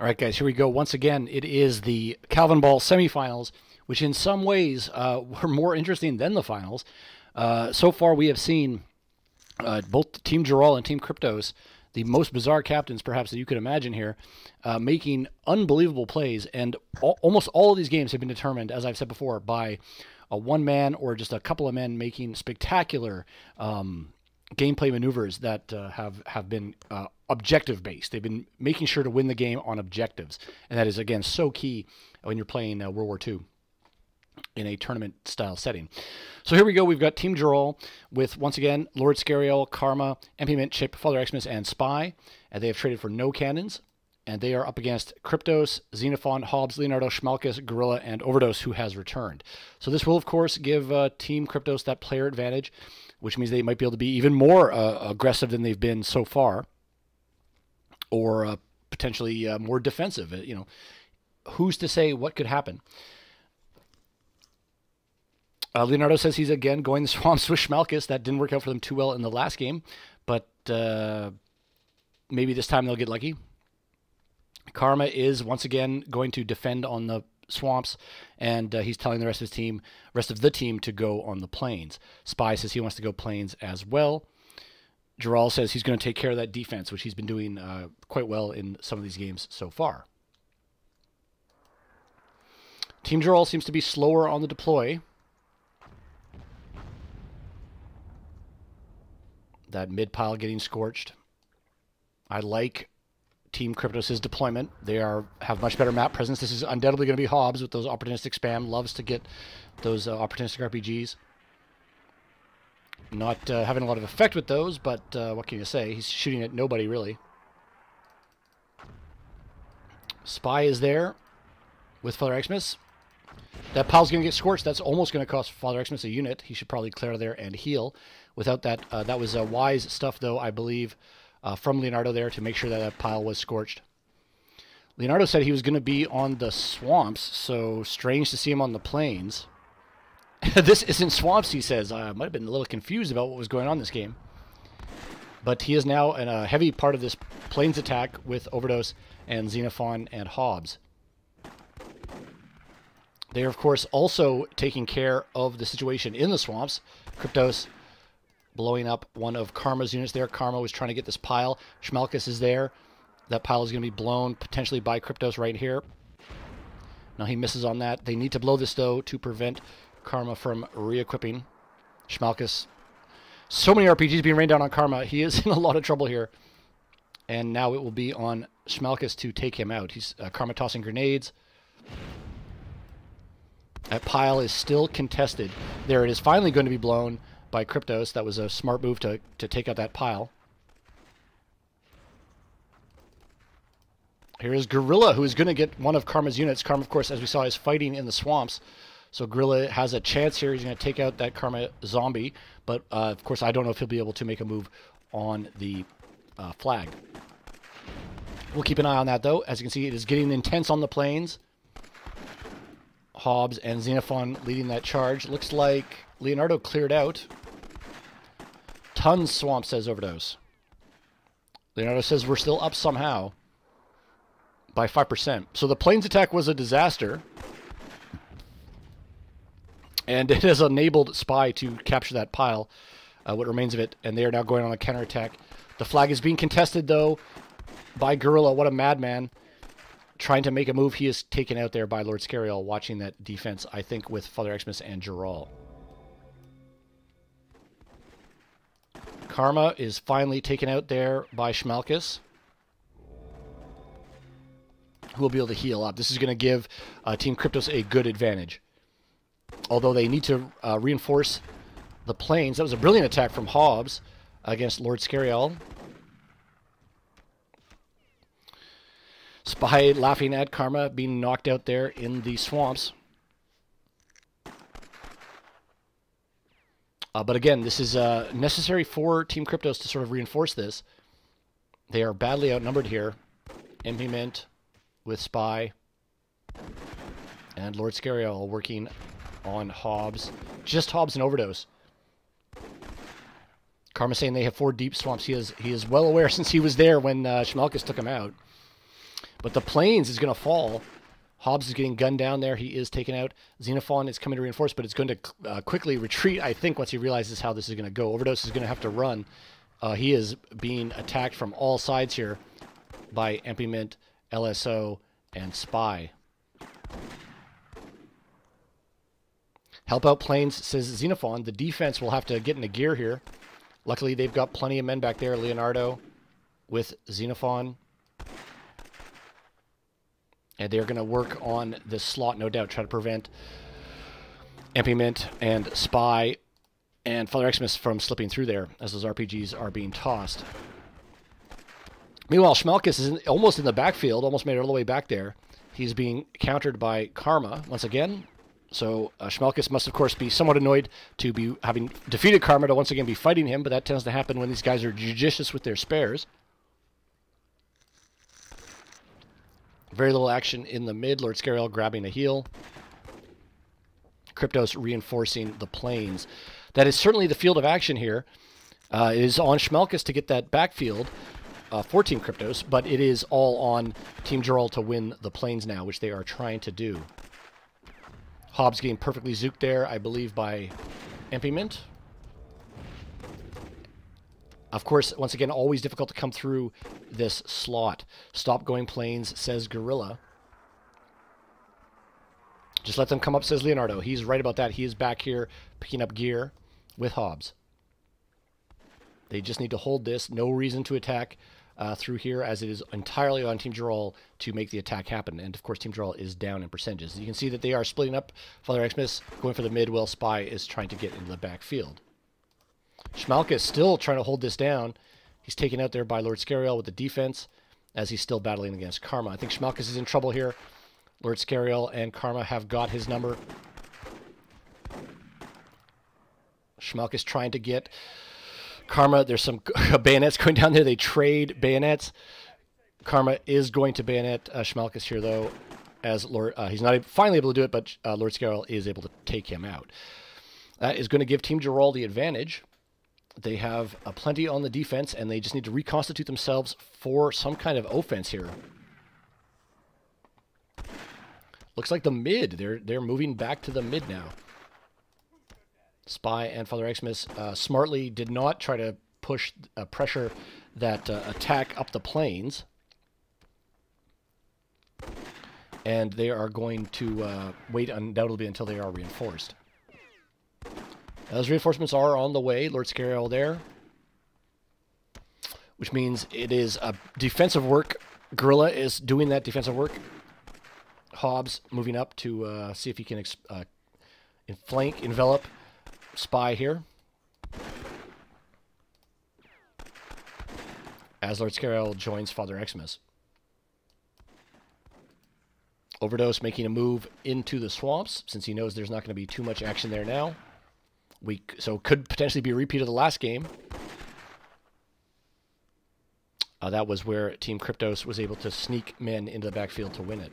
All right, guys, here we go. Once again, it is the Calvin Ball semifinals, which in some ways uh, were more interesting than the finals. Uh, so far, we have seen uh, both Team Gerald and Team Kryptos, the most bizarre captains perhaps that you could imagine here, uh, making unbelievable plays. And al- almost all of these games have been determined, as I've said before, by a one man or just a couple of men making spectacular um, gameplay maneuvers that uh, have have been uh, objective based. They've been making sure to win the game on objectives, and that is again so key when you're playing uh, World War II in a tournament style setting. So here we go. We've got Team Gerald with once again Lord Scariel, Karma, MP Mint, Chip, Father Xmas, and Spy, and they have traded for no cannons. And they are up against Kryptos, Xenophon, Hobbs, Leonardo, Schmalkus, Gorilla, and Overdose, who has returned. So this will, of course, give uh, Team Kryptos that player advantage which means they might be able to be even more uh, aggressive than they've been so far, or uh, potentially uh, more defensive. Uh, you know, who's to say what could happen? Uh, Leonardo says he's again going the swamps with Schmalkus. That didn't work out for them too well in the last game, but uh, maybe this time they'll get lucky. Karma is once again going to defend on the swamps, and uh, he's telling the rest of his team, rest of the team, to go on the plains. Spy says he wants to go plains as well. Gerald says he's going to take care of that defense, which he's been doing uh, quite well in some of these games so far. Team Gerald seems to be slower on the deploy. That mid pile getting scorched. I like Team Kryptos' deployment. They are have much better map presence. This is undoubtedly going to be Hobbs with those opportunistic spam. Loves to get those uh, opportunistic RPGs. Not uh, having a lot of effect with those, but uh, what can you say? He's shooting at nobody, really. Spy is there with Father Xmas. That pile's going to get scorched. That's almost going to cost Father Xmas a unit. He should probably clear there and heal. Without that, uh, that was wise stuff, though, I believe, uh, from Leonardo there to make sure that that pile was scorched. Leonardo said he was going to be on the swamps, so strange to see him on the plains. this isn't swamps, he says. I might have been a little confused about what was going on this game. But he is now in a heavy part of this plains attack with Overdose and Xenophon and Hobbs. They are, of course, also taking care of the situation in the swamps. Kryptos blowing up one of Karma's units there. Karma was trying to get this pile. Schmalkus is there. That pile is going to be blown potentially by Kryptos right here. Now he misses on that. They need to blow this, though, to prevent Karma from re-equipping. Schmalkus. So many RPGs being rained down on Karma. He is in a lot of trouble here. And now it will be on Schmalkus to take him out. He's uh, Karma tossing grenades. That pile is still contested. There it is finally going to be blown by Kryptos. That was a smart move to, to take out that pile. Here is Gorilla, who is going to get one of Karma's units. Karma, of course, as we saw, is fighting in the swamps. So Gorilla has a chance here. He's going to take out that Karma zombie. But, uh, of course, I don't know if he'll be able to make a move on the uh, flag. We'll keep an eye on that, though. As you can see, it is getting intense on the plains. Hobbs and Xenophon leading that charge. Looks like Leonardo cleared out. Tons swamp, says Overdose. Leonardo says we're still up somehow by 5%. So the plains attack was a disaster. And it has enabled Spy to capture that pile, uh, what remains of it, and they are now going on a counterattack. The flag is being contested, though, by Gorilla. What a madman. Trying to make a move. He is taken out there by Lord Scariel, watching that defense, I think, with Father Xmas and Gerald. Karma is finally taken out there by Schmalkus, who will be able to heal up. This is going to give uh, Team Kryptos a good advantage. Although they need to uh, reinforce the plains. That was a brilliant attack from Hobbs against Lord Scariel. Spy laughing at Karma being knocked out there in the swamps. Uh, but again, this is uh, necessary for Team Kryptos to sort of reinforce this. They are badly outnumbered here. Implement with Spy and Lord Scariel working on Hobbs. Just Hobbs and Overdose. Karma saying they have four deep swamps. He is he is well aware since he was there when uh, took him out. But the plains is going to fall. Hobbs is getting gunned down there. He is taken out. Xenophon is coming to reinforce, but it's going to uh, quickly retreat, I think, once he realizes how this is going to go. Overdose is going to have to run. Uh, he is being attacked from all sides here by Empiment, LSO, and Spy. Help out plains, says Xenophon. The defense will have to get into gear here. Luckily, they've got plenty of men back there. Leonardo with Xenophon. And they're going to work on this slot, no doubt, try to prevent Empiment and Spy and Father Xmas from slipping through there as those RPGs are being tossed. Meanwhile, Schmalkus is in, almost in the backfield, almost made it all the way back there. He's being countered by Karma once again. So uh, Schmalkus must, of course, be somewhat annoyed to be having defeated Karma to once again be fighting him, but that tends to happen when these guys are judicious with their spares. Very little action in the mid. Lord Scariel grabbing a heal. Kryptos reinforcing the plains. That is certainly the field of action here. Uh, it is on Schmalkus to get that backfield uh, for Team Kryptos, but it is all on Team Gerald to win the plains now, which they are trying to do. Hobbs getting perfectly zooked there, I believe, by Implement. Of course, once again, always difficult to come through this slot. Stop going plains, says Gorilla. Just let them come up, says Leonardo. He's right about that. He is back here picking up gear with Hobbs. They just need to hold this. No reason to attack uh, through here, as it is entirely on Team Gerald to make the attack happen. And of course, Team Gerald is down in percentages. You can see that they are splitting up. Father Xmas going for the mid, while Spy is trying to get into the backfield. Schmalka is still trying to hold this down. He's taken out there by Lord Scariel with the defense as he's still battling against Karma. I think Schmalkus is in trouble here. Lord Scariel and Karma have got his number. Schmalkus trying to get Karma. There's some bayonets going down there. They trade bayonets. Karma is going to bayonet uh, Schmalkus here, though, as Lord. Uh, he's not finally able to do it, but uh, Lord Scariel is able to take him out. That is going to give Team Gerald the advantage. They have a plenty on the defense, and they just need to reconstitute themselves for some kind of offense here. Looks like the mid. They're they're moving back to the mid now. Spy and Father Xmas uh, smartly did not try to push uh, pressure that uh, attack up the plains. And they are going to uh, wait undoubtedly until they are reinforced. Those reinforcements are on the way. Lord Scariel there. Which means it is a defensive work. Gorilla is doing that defensive work. Hobbs moving up to uh, see if he can uh, flank, envelop Spy here. As Lord Scariel joins Father Xmas. Overdose making a move into the swamps since he knows there's not going to be too much action there now. We so could potentially be a repeat of the last game. Uh, that was where Team Kryptos was able to sneak men into the backfield to win it.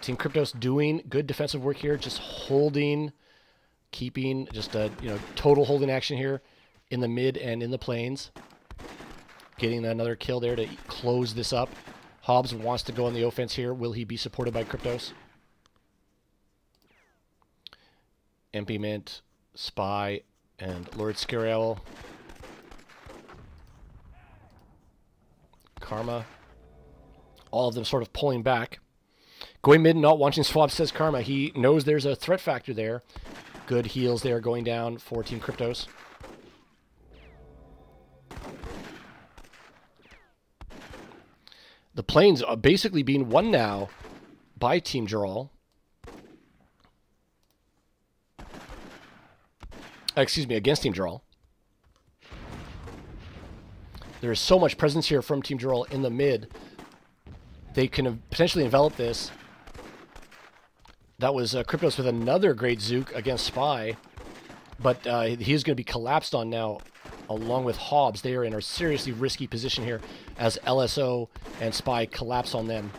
Team Kryptos doing good defensive work here, just holding, keeping just a you know total holding action here in the mid and in the plains. Getting another kill there to close this up. Hobbs wants to go on the offense here. Will he be supported by Kryptos? Implement, Spy, and Lord Scariel. Karma. All of them sort of pulling back. Going mid, not watching swap, says Karma. He knows there's a threat factor there. Good heals there going down for Team Kryptos. The plains are basically being won now by Team Gerald. Excuse me, against Team Gerald. There is so much presence here from Team Gerald in the mid. They can potentially envelop this. That was uh, Kryptos with another great Zook against Spy. But uh, he's going to be collapsed on now along with Hobbs. They are in a seriously risky position here as LSO and Spy collapse on them.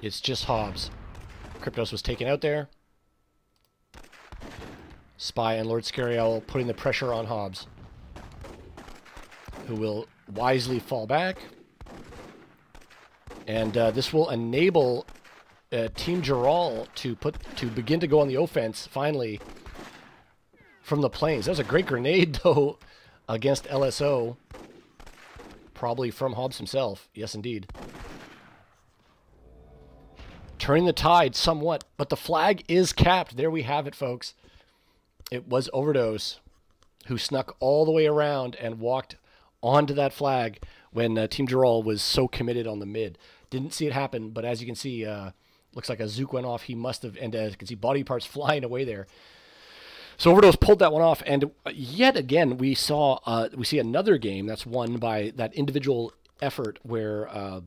It's just Hobbs. Kryptos was taken out there. Spy and Lord Scariel putting the pressure on Hobbs. who will wisely fall back. And uh, this will enable uh, Team Gerald to put to begin to go on the offense finally from the plains. That was a great grenade though against LSO, probably from Hobbs himself. Yes, indeed. Turning the tide somewhat, but the flag is capped. There we have it, folks. It was Overdose who snuck all the way around and walked onto that flag when uh, Team Gerald was so committed on the mid. Didn't see it happen, but as you can see, uh, looks like a Zook went off. He must have, and as you can see, body parts flying away there. So Overdose pulled that one off, and yet again we saw uh, we see another game that's won by that individual effort where uh,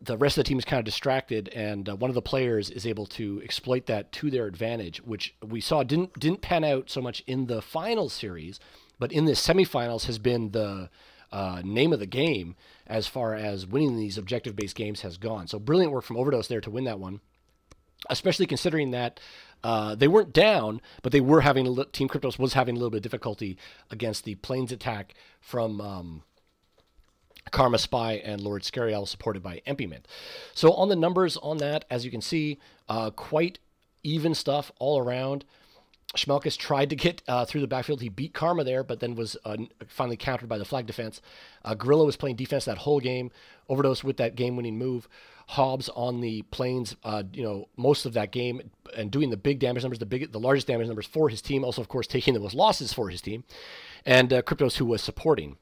the rest of the team is kind of distracted, and uh, one of the players is able to exploit that to their advantage, which we saw didn't didn't pan out so much in the final series, but in the semifinals has been the uh, name of the game as far as winning these objective based games has gone. So brilliant work from Overdose there to win that one, especially considering that uh, they weren't down, but they were having a Team Kryptos was having a little bit of difficulty against the plains attack from. Um, Karma Spy and Lord Scariel, supported by Empiment. So on the numbers on that, as you can see, uh, quite even stuff all around. Schmalkus tried to get uh, through the backfield. He beat Karma there, but then was uh, finally countered by the flag defense. Uh, Gorilla was playing defense that whole game. Overdose with that game-winning move. Hobbs on the plains, uh, you know, most of that game and doing the big damage numbers, the big, the largest damage numbers for his team. Also, of course, taking the most losses for his team, and uh, Kryptos who was supporting.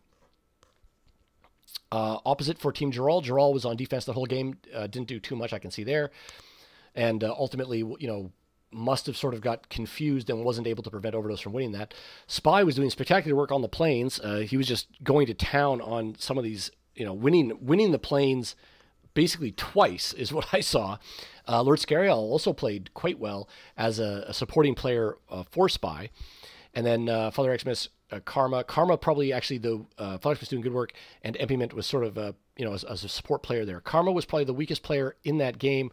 Uh, opposite for Team Gerald, Gerald was on defense the whole game. uh, didn't do too much. I can see there, and ultimately, you know must have sort of got confused and wasn't able to prevent Overdose from winning that. Spy was doing spectacular work on the plains. Uh, he was just going to town on some of these, you know, winning winning the plains basically twice is what I saw. Uh, Lord Scariel also played quite well as a, a supporting player uh, for Spy. And then uh, Father Xmas, uh, Karma. Karma probably actually the uh, Father Xmas doing good work, and Empiment was sort of a, you know as, as a support player there. Karma was probably the weakest player in that game.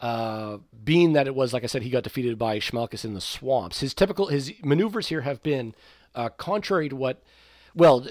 Uh, being that it was, like I said, he got defeated by Schmalkus in the swamps. His typical his maneuvers here have been uh, contrary to what, well,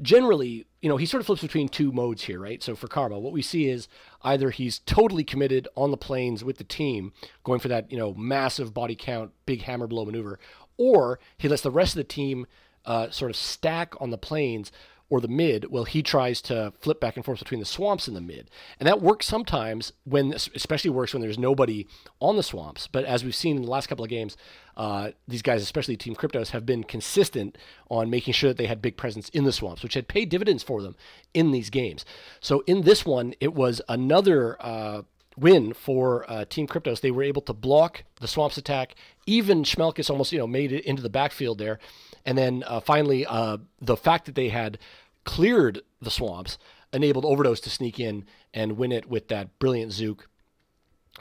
generally, you know, he sort of flips between two modes here, right? So for Karma, what we see is either he's totally committed on the plains with the team, going for that, you know, massive body count, big hammer blow maneuver, or he lets the rest of the team uh, sort of stack on the plains or the mid, well, he tries to flip back and forth between the swamps and the mid. And that works sometimes when, especially works when there's nobody on the swamps. But as we've seen in the last couple of games, uh, these guys, especially Team Kryptos have been consistent on making sure that they had big presence in the swamps, which had paid dividends for them in these games. So in this one, it was another uh, win for uh, Team Kryptos. They were able to block the swamps attack. Even Schmalkus almost, you know, made it into the backfield there. And then uh, finally, uh, the fact that they had cleared the swamps enabled Overdose to sneak in and win it with that brilliant Zook.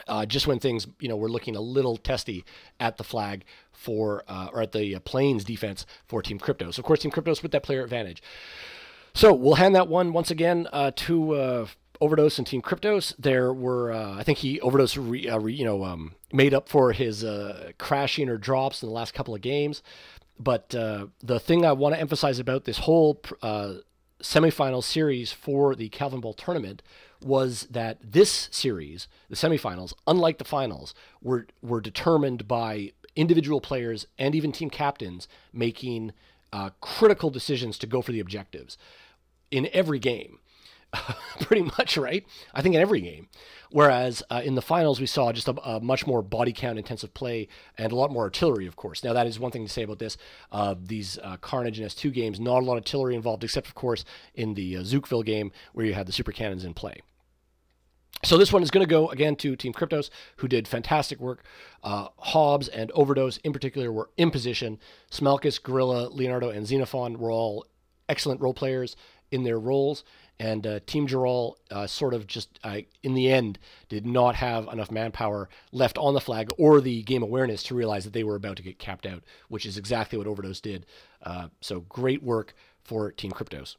Uh, just when things, you know, were looking a little testy at the flag for, uh, or at the uh, plains defense for Team Kryptos. Of course, Team Kryptos with that player advantage. So we'll hand that one once again to Overdose and Team Kryptos. There were, uh, I think he Overdose, re, re, you know, um, made up for his crashing or drops in the last couple of games. But the thing I want to emphasize about this whole semifinal series for the Calvin Ball tournament was that this series, the semifinals, unlike the finals, were were determined by individual players and even team captains making uh, critical decisions to go for the objectives in every game. pretty much right. I think in every game. Whereas uh, in the finals, we saw just a, a, much more body count intensive play and a lot more artillery, of course. Now, that is one thing to say about this. Uh, these uh, Carnage and S2 games, not a lot of artillery involved, except, of course, in the uh, Zookville game where you had the super cannons in play. So this one is going to go again to Team Kryptos, who did fantastic work. Uh, Hobbs and Overdose, in particular, were in position. Schmalkus, Gorilla, Leonardo, and Xenophon were all excellent role players in their roles. And uh, Team Gerald uh, sort of just, uh, in the end, did not have enough manpower left on the flag or the game awareness to realize that they were about to get capped out, which is exactly what Overdose did. Uh, so great work for Team Kryptos.